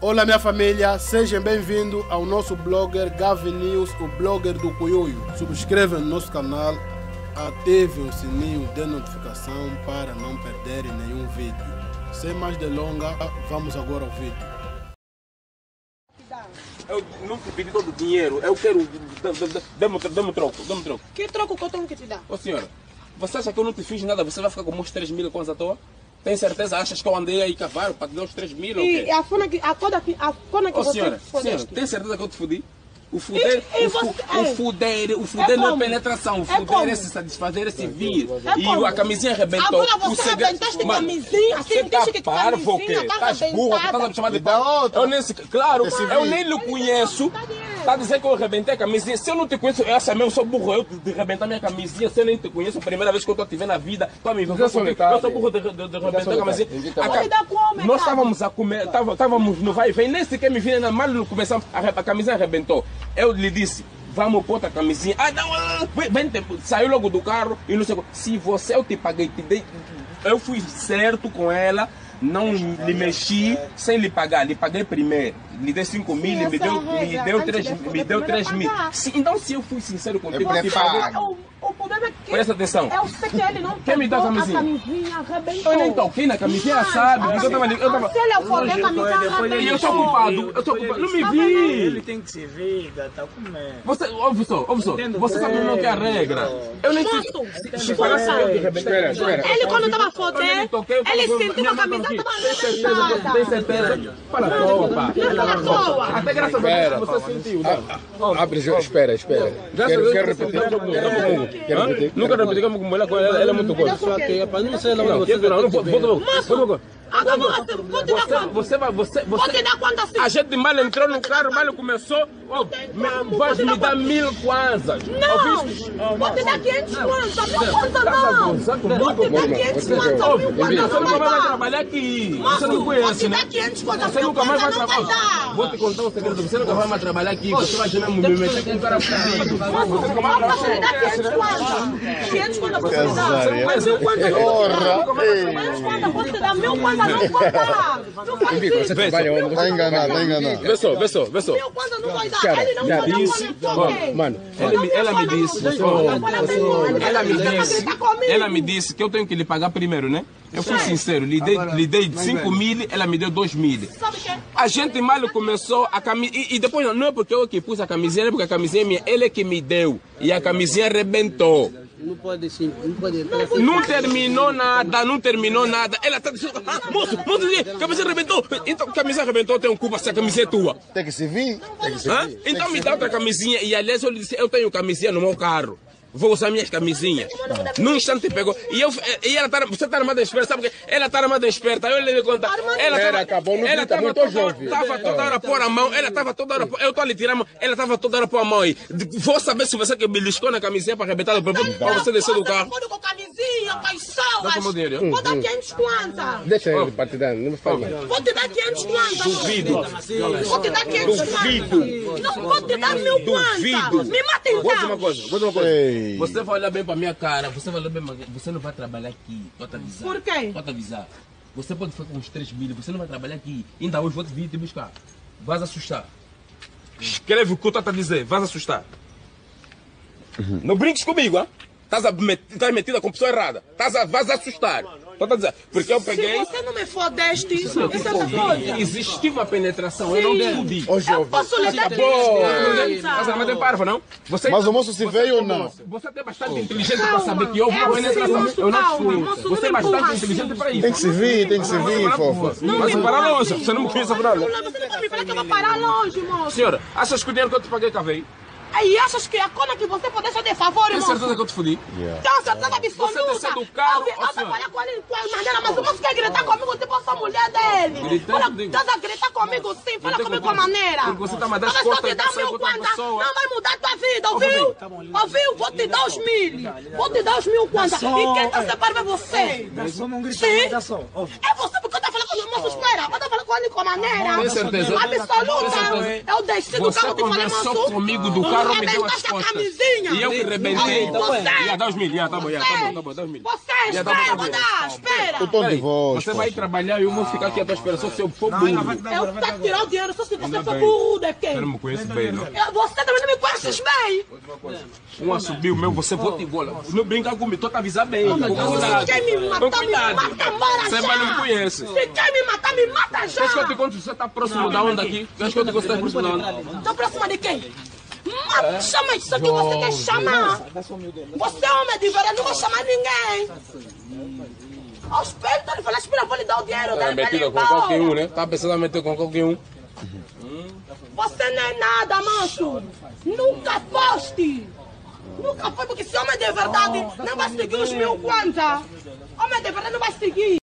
Olá minha família, sejam bem-vindos ao nosso blogger Gavin News, o blogger do Coioio. Subscrevam no nosso canal, ativem o sininho de notificação para não perderem nenhum vídeo. Sem mais delongas, vamos agora ao vídeo. Eu não te pedi todo o dinheiro, eu quero. Dê-me dê troco, dê-me troco. Que troco que eu tenho que te dar? Ô senhora, você acha que eu não te fiz nada? Você vai ficar com uns 3 mil quantos à toa? Tem certeza? Achas que eu andei aí cavalo para te dar os 3 mil ou E quê? a fona que, a coda que, a cona que Ô você senhora, tem certeza que eu te fudi? O fuder, E- e o, você- o é. fuder, o fuder É não é penetração, o É fuder como? é se satisfazer, é se vir. É e como? a camisinha arrebentou. Agora o você segredo- arrebentaste Mano, camisinha, assim, tá que parvo ou camisinha tá Estás burro, arrebentada. estás a me chamar de outra. Eu nem. Claro, eu nem lhe conheço. Está a dizer que eu arrebentei a camisinha. Se eu não te conheço, eu acho mesmo, eu sou burro. Eu de arrebentar minha camisinha, se eu nem te conheço, a primeira vez que eu estou te vendo na vida, me Fica solitário. Eu sou burro de, de, de arrebentar a camisinha. A lá. ca- Me dá como, Nós estávamos a comer, estávamos no vai e vem, nem sequer me viram, mal começamos, a, a camisinha arrebentou. Eu lhe disse, vamos pôr a camisinha. Ah, não, ah, vem, saiu logo do carro e não sei o. Se você, eu te paguei, te dei, eu fui certo com ela, não lhe mexi sem lhe pagar, lhe paguei primeiro. Lhe dei 5 mil, Sim, me deu, a me regra. deu Antes 3 de me poder deu primeiro 3 mil. então se eu fui sincero contigo, É eu te paguei. O, o problema é que Presta atenção. eu sei que ele não Quem me dá a camisinha? A camisinha arrebentou. Eu nem toquei na camisinha, Mas, sabe? Porque eu tava ali, eu tava... Se ele é o poder, a camisinha arrebentou. E eu sou culpado, eu sou culpado. Não me vi. Ele tem que se ver, tá comendo. Você, ouve só, ouve só. Você sabe não que é a regra. Eu nem espera. Ele quando tava a Quando foder, ele ele com- sentiu a camisa aqui. tava Tem certeza? Tem certeza? Fala toa. Até graças a Deus você sentiu, né? Abre, espera, espera. Quero, repetir. Você sentiu. Quero Hã? repetir. Nunca repeti como mulher com ela, ela é muito boa. Só que é para não sei lá Não, onde que- você não, não, você, Você, você vai, você, você, assim? a gente mal entrou no carro, mal começou, oh, me, vais me dar mil kwanzas. Não, vou te dar 500 kwanzas, mil kwanzas não. Vou te dar mano? 500 Você kwanzas, mil kwanzas Você não nunca vai mais vai trabalhar aqui. Você não conhece, né? dar 500 kwanzas, Você mil nunca mais vai não vai trabalhar. Vou te contar um segredo. Você nunca vai mais trabalhar aqui. Você vai gerar me mexer com um cara comigo. Você nunca mais dar trabalhar. 500 kwanzas. 500 kwanzas. Casar, é? Mas mil kwanzas não Quantos kwanzas vou te dar? Mil kwanzas não vou dar. Não faz isso. Tá enganado, tá enganado. Vê só, vê só, vê só. Mil kwanzas não vai dar. Cara, Ele não já vai dar disse. quando toquei. Mano, Ela me, ela me disse, ela me disse, ela me disse que eu tenho que lhe pagar primeiro, né? Eu fui sincero, lhe dei, lhe dei 5 mil, ela me deu 2 mil. A gente mal começou a camisa. E, e depois, não é porque eu que pus a camisinha, é porque a camisinha é minha, ele é que me deu. E a camisinha arrebentou. Não pode sim, não pode entrar. Não terminou nada, não terminou nada. Ela está dizendo, ah, moço, moço, a camisinha arrebentou. Então, a camisinha arrebentou, tem um culpa se a camisinha é tua. tem que se vir. Tem que se vir. Então me dá outra camisinha. E aliás, eu lhe disse, eu tenho camisinha no meu carro. Vou usar minhas camisinhas. Num instante pegou. E, eu, e ela tá, você tá armada esperta, sabe por quê? Ela tá armada esperta. Eu lhe conta. Ela Era, tava, acabou, não ela grita tava muito toda, jovem. Tava toda hora a pôr a mão. Ela tava toda hora. Eu tô ali tirando a mão. Ela tava toda hora a pôr a mão aí. Vou saber se você que beliscou na camisinha para arrebentar o para você descer do carro. Como dinheiro? Vou dar 500 kwanzas. Deixa ele partidando, não me fala mais. Vou te dar 500 kwanzas. Duvido. Vou te dar 500 kwanzas. Não vou te dar mil Duvido. kwanzas. Me mata Vou dizer uma então. coisa, vou dizer uma coisa. Ei. Você vai olhar bem pra minha cara, você vai olhar bem, pra- você não vai trabalhar aqui, pode avisar. Por quê? Pode avisar. Você pode ficar com uns 3 mil, você não vai trabalhar aqui. Ainda hoje vou te vir te buscar. Vais assustar. Escreve o que eu estou a dizer, vais assustar. Não brinques comigo, ah? Estás a met- estás metida com pessoa errada. Estás a, vais assustar. Estou a dizer, porque eu Se peguei. você não me fodeste, isso é outra coisa. Existiu uma penetração, eu não Sim. Ô, Eu posso lhe dar Acabou. 500 Mas não tem parvo, não? Você, Mas o moço se veio ou não? Você é bastante inteligente para saber que houve uma Calma. penetração. Eu não fui. Você é bastante assim. inteligente para isso. Tem que se vir, tem que se vir, fofa. Mas me para empurra longe, assim. você não me conhece para Não, Você não pode me falar que eu vou parar longe, moço. Senhora, achas que o dinheiro que eu te paguei, Cavei? Aí achas que a cona que você pode deixar de favor, Tem moço? certeza que eu te fudi? Tenho certeza absoluta. Você desceu do carro, Eu senhora. trabalhar com ele de qual maneira, mas você quer gritar comigo tipo eu sou mulher dele. Gritando, Fala, digo. estás a gritar comigo sim, fala comigo com a maneira. Porque você tá mandando Talvez as eu te costas sair mil com pessoa. não vai mudar tua vida, ouviu? Ouviu? Vou te dar os mil. Vou te dar os mil só, E quem tá separado é você. Sim. É você porque eu tô falando com Moço, espera, eu tô falando com com maneira. Tem certeza? Absoluta. certeza? Eu desci do Você carro e falei, moço. comigo do carro, me deu as costas. camisinha. E eu que rebentei. Você. Já, dá os mil, já, tá bom, já, tá bom, tá bom, dá os mil. Você, tá espera, tá dar, espera. O tom de voz. Você vai trabalhar e eu vou ficar aqui à tua espera, só se eu for burro. Eu tenho que tirar o dinheiro, só se você for burro de quem? Você não me conhece bem, não. Eu- Você também não me conheces bem. Um assobio meu, você bota igual. Não brinca comigo, tô te avisar bem. Com Se cuidado. quer me Com matar, me cuidado. mata, Você já. vai não me conhece. Se quer me matar, me mata já. Queres que eu te conte? Você tá próximo da onda aqui? Queres que eu te conte? Você tá próximo da onda? Tô próxima de quem? Ma- Chama isso que você quer chamar. Você é homem de verdade, não vou chamar ninguém. Aos peitos, ele falou, espera, vou lhe dar o dinheiro Tá ele metido com qualquer um, né? Tá pensando em meter com qualquer um. Você não é nada, manso. Nunca foste. Nunca foi, porque se homem de verdade não vai seguir os mil kwanza. Homem de verdade não vai seguir.